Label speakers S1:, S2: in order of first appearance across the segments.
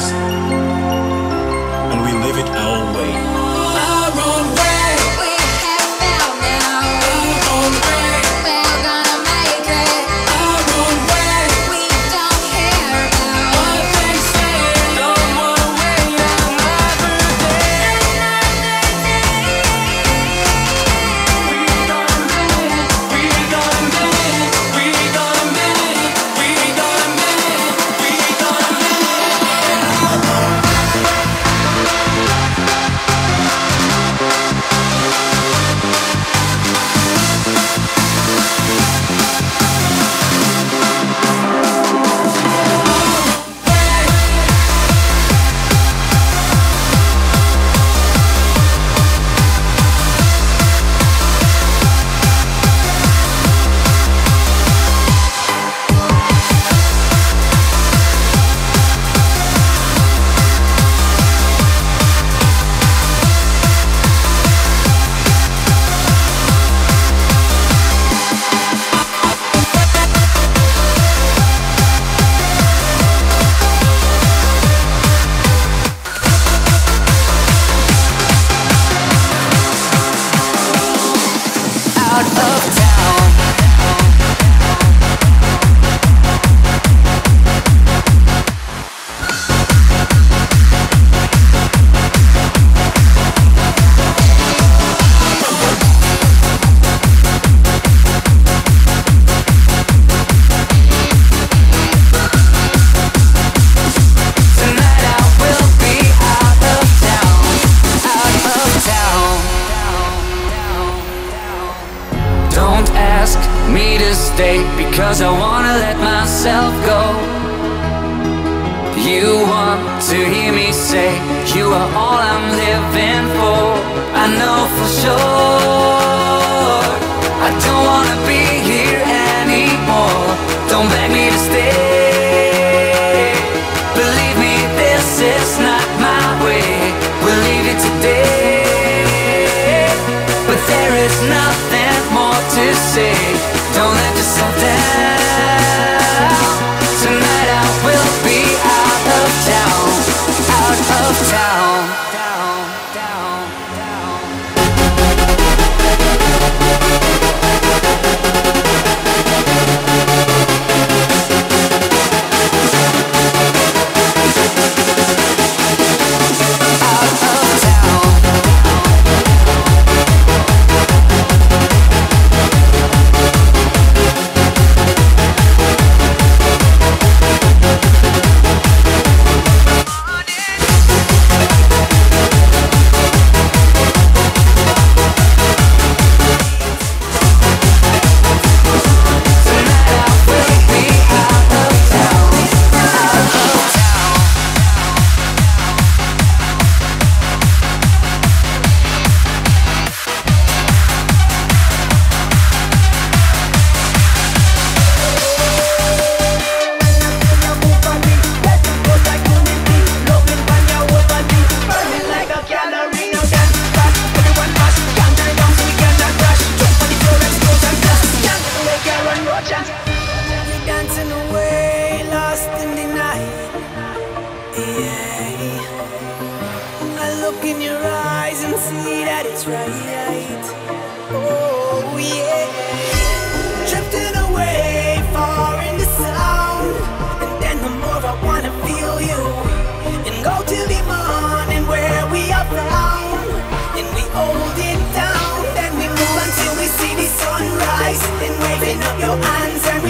S1: casa.
S2: up time want to hear me say You are all I'm living for. I know for sure I don't wanna be here anymore. Don't beg me to stay.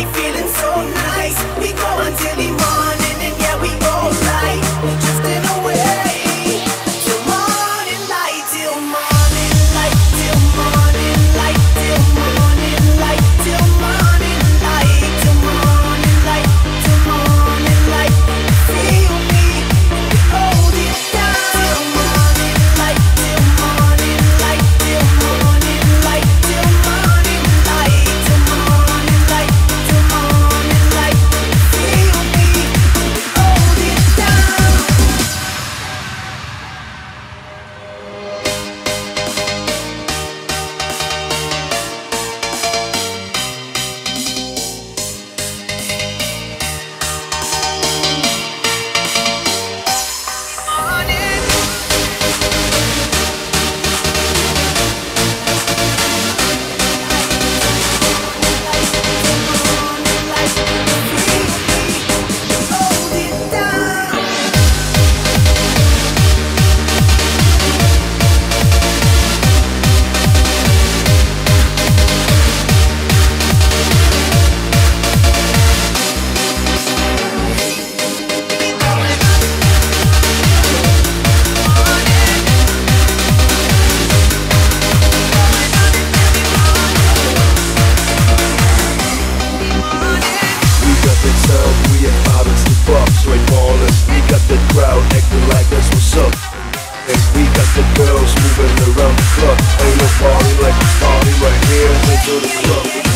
S2: We feel
S3: fuck Straight ballers, we got the crowd acting like that's what's up. And we got the girls moving around the club. Ain't no party like a party right here. Into the club.